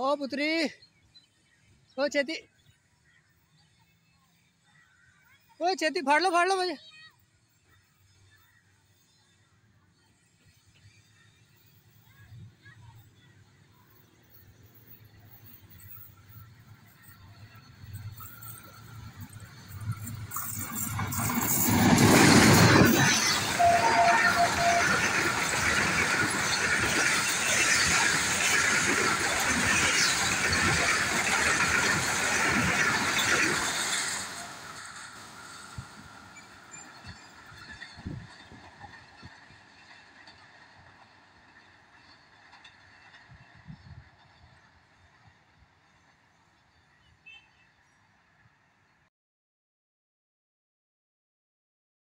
ओ पुत्री। ओ चेती। ओ चेती फाड़ लो फाड़ लो मुझे।